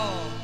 all.